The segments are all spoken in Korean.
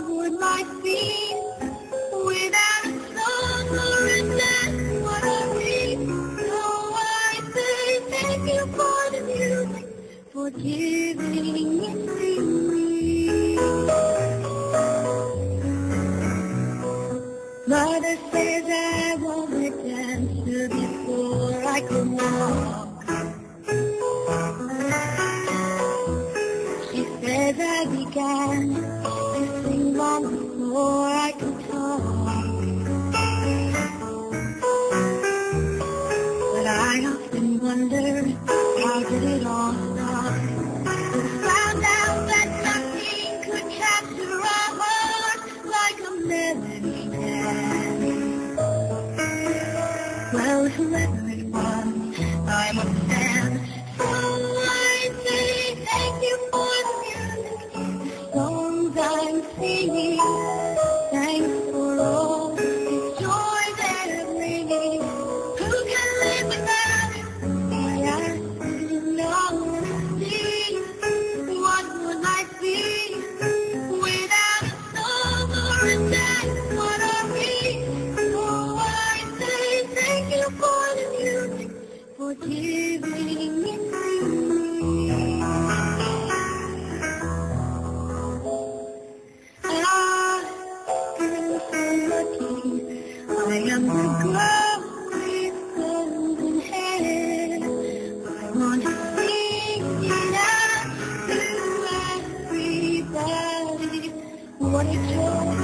Would life be without a song or a? What are we? So I say thank you for the music, for giving. Mother says I won't dance before I can walk. Well, whoever it was, What you told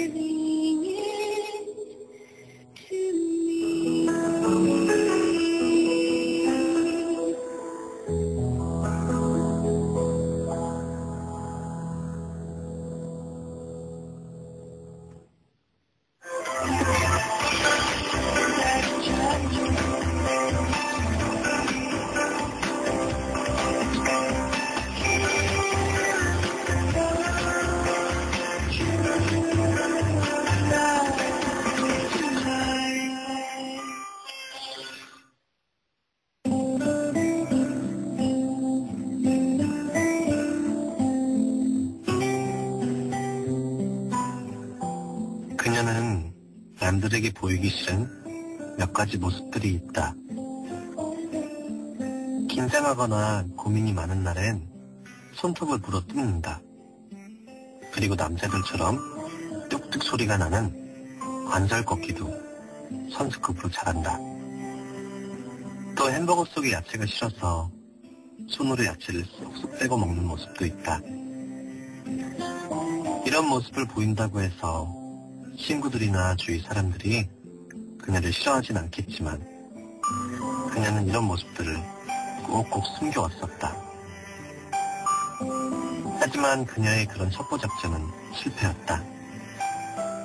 living. 남들에게 보이기 싫은 몇 가지 모습들이 있다. 긴장하거나 고민이 많은 날엔 손톱을 불어 뜯는다. 그리고 남자들처럼 뚝뚝 소리가 나는 관절 꺾기도 선수급으로 잘한다. 또 햄버거 속에 야채가 싫어서 손으로 야채를 쏙쏙 빼고 먹는 모습도 있다. 이런 모습을 보인다고 해서 친구들이나 주위 사람들이 그녀를 싫어하진 않겠지만 그녀는 이런 모습들을 꼭꼭 숨겨왔었다. 하지만 그녀의 그런 첩보 작전은 실패였다.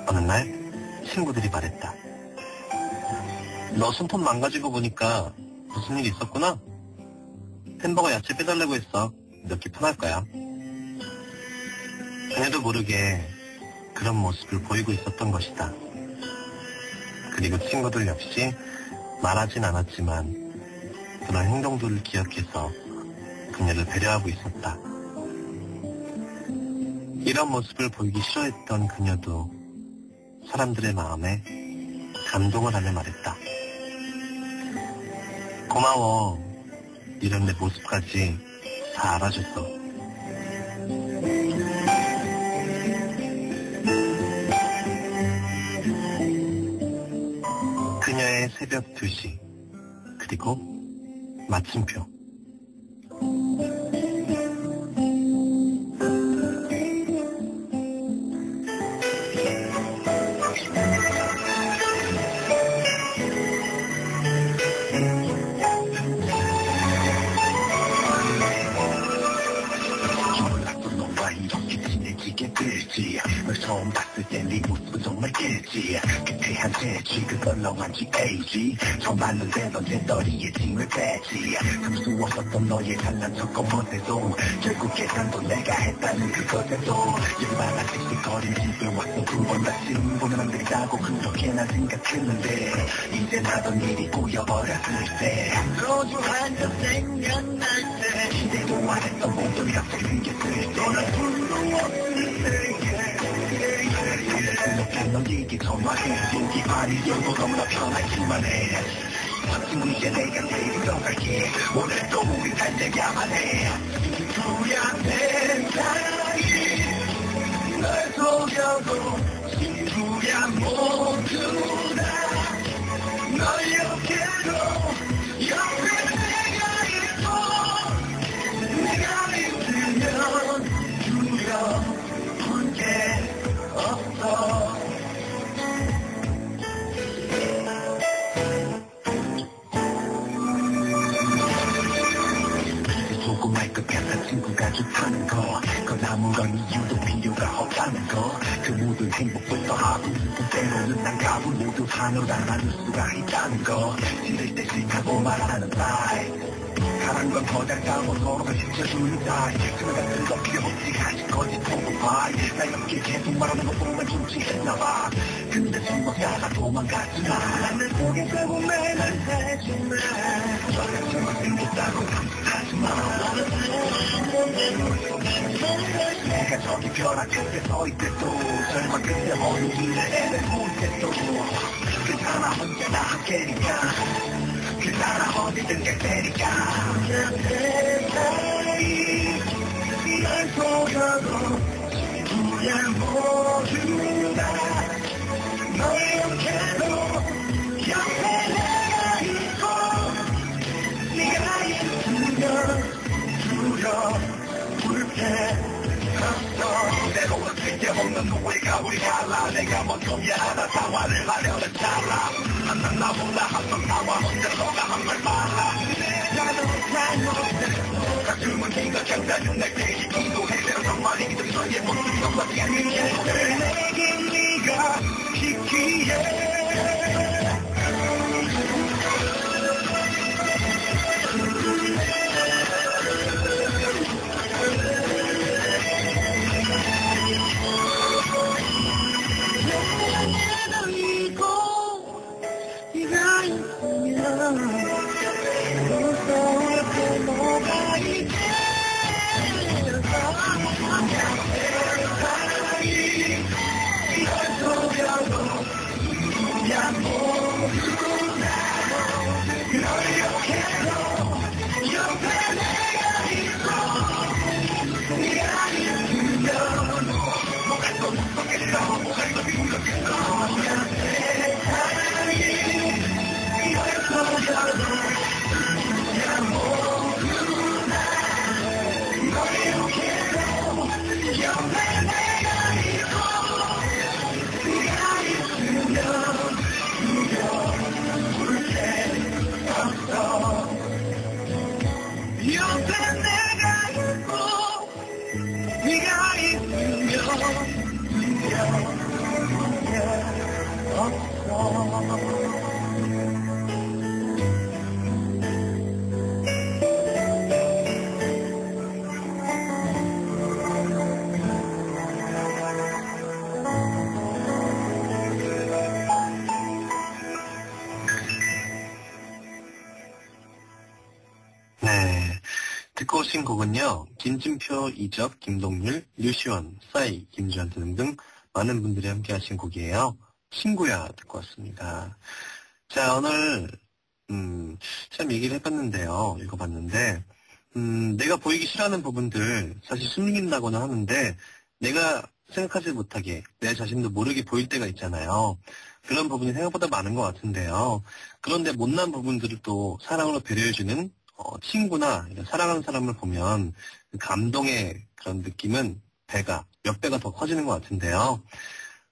어느 날 친구들이 말했다. 너 손톱 망가지고 보니까 무슨 일 있었구나? 햄버거 야채 빼달라고 했어. 몇 개 편할 거야. 그녀도 모르게 그런 모습을 보이고 있었던 것이다. 그리고 친구들 역시 말하진 않았지만 그런 행동들을 기억해서 그녀를 배려하고 있었다. 이런 모습을 보이기 싫어했던 그녀도 사람들의 마음에 감동을 하며 말했다. 고마워. 이런 내 모습까지 다 알아줬어. 새벽 2시, 그리고 마침표. 했지 그때 한테 쥐그 썰렁한 GAG 처음 봤는데도 내 떠리에 짐을 뺐지. 틈수 없었던 너의 잘난 척 못해도 결국 계산도 내가 했다는 그것에도 열받아 씩씩거린 집에 왔어 두번 다시 보면 안 된다고 그렇게 난 생각했는데 이제 나던 일이 꼬여버렸을 때 소주 한잔 생각날 때 기대도 안 했던 모든 갑자기 생겼을 때 너는 불도 없을 때 넌 얘기 전화해 여기 아니려도 너무나 편하기만 해. 지금 이제 내가 데리러 갈게. 오늘도 우리 달려야만 해내 사랑이 널 속여도 친구야 모두 다널 옆에도 산으로 담아줄 수가 있다는 거. 지를 때 싫다고 말하는 말 가란 건 거절하고 서로가 지켜주는 사이 그가 들고 필요없지 가진 거짓 포부파이. 나 이렇게 계속 말하는 것 보면 좋지 했나봐. 근데 도망가지 마 나는 속에 결국 매는 해주마 저같이 생겼다고 하지 마. 내가 저기 벼락 끝에 서 있대도 절망 끝에 어느 길에 애를 언제나 함께니까. 괜찮아 어디든 갈 테니까 날 속여도 친구야 모 왔을 때 없는 누구가 우리 갈라 내가 먼저야 하나 사과를 하려는 잘라 한난 나보다 한번 나와 혼자 너가 한말 말라 내 곡은요, 김진표, 이적, 김동률, 류시원, 싸이, 김주한 등등 많은 분들이 함께 하신 곡이에요. 친구야 듣고 왔습니다. 자, 오늘, 음, 참 얘기를 해봤는데요. 읽어봤는데, 음, 내가 보이기 싫어하는 부분들 사실 숨긴다고는 하는데, 내가 생각하지 못하게 내 자신도 모르게 보일 때가 있잖아요. 그런 부분이 생각보다 많은 것 같은데요. 그런데 못난 부분들을 또 사랑으로 배려해주는 어, 친구나 사랑하는 사람을 보면 그 감동의 그런 느낌은 배가 몇 배가 더 커지는 것 같은데요.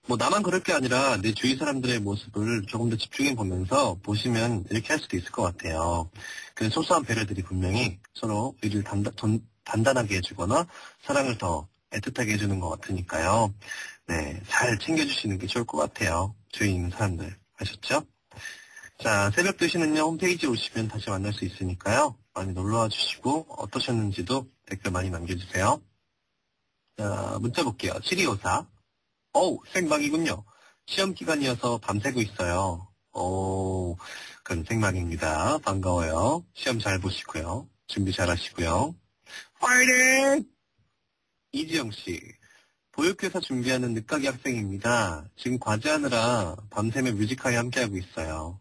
뭐 나만 그럴 게 아니라 내 주위 사람들의 모습을 조금 더 집중해 보면서 보시면 이렇게 할 수도 있을 것 같아요. 그 소소한 배려들이 분명히 서로 우리를 단단, 전- 단단 하게 해주거나 사랑을 더 애틋하게 해주는 것 같으니까요. 네, 잘 챙겨주시는 게 좋을 것 같아요. 주위 있는 사람들. 아셨죠? 자, 새벽 2시는요, 홈페이지에 오시면 다시 만날 수 있으니까요. 많이 놀러와 주시고, 어떠셨는지도 댓글 많이 남겨주세요. 자, 문자 볼게요. 7254. 어우, 생방이군요. 시험 기간이어서 밤새고 있어요. 오, 그럼 생방입니다. 반가워요. 시험 잘 보시고요. 준비 잘 하시고요. 파이팅! 이지영 씨. 보육교사 준비하는 늦가기 학생입니다. 지금 과제하느라 밤샘에 뮤지컬에 함께하고 있어요.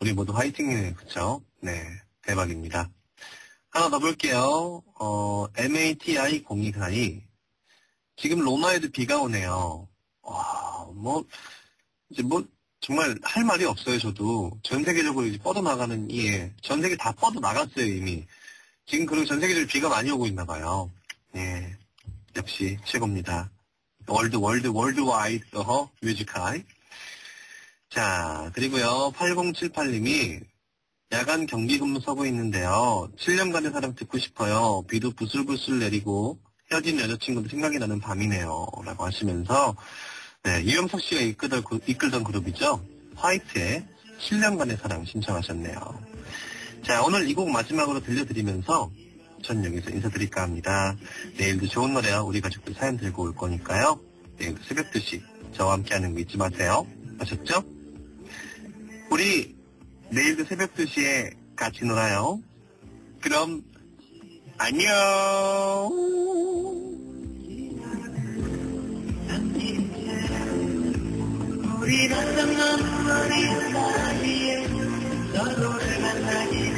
우리 모두 화이팅이네요. 그쵸? 네. 대박입니다. 하나 더 볼게요. 어, MATI024이 지금 로마에도 비가 오네요. 와, 뭐, 이제 뭐, 정말 할 말이 없어요, 저도. 전 세계적으로 이제 뻗어나가는 이에, 전 세계 다 뻗어나갔어요, 이미. 지금 그리고 전 세계적으로 비가 많이 오고 있나 봐요. 네. 역시 최고입니다. world, world, worldwide, 뮤지컬. 자, 그리고요, 8078님이 야간 경비 근무 서고 있는데요. 7년간의 사랑 듣고 싶어요. 비도 부슬부슬 내리고 헤어진 여자친구도 생각이 나는 밤이네요. 라고 하시면서, 네, 유영석 씨가 이끌던, 그- 이끌던 그룹이죠. 화이트의 7년간의 사랑 신청하셨네요. 자, 오늘 이 곡 마지막으로 들려드리면서 전 여기서 인사드릴까 합니다. 내일도 좋은 노래와 우리 가족들 사연 들고 올 거니까요. 내일도 새벽 2시 저와 함께하는 거 잊지 마세요. 아셨죠? 우리 내일도 새벽 2시에 같이 놀아요. 그럼 안녕. 우리 어떤 눈물이 사이에 서로를 만나기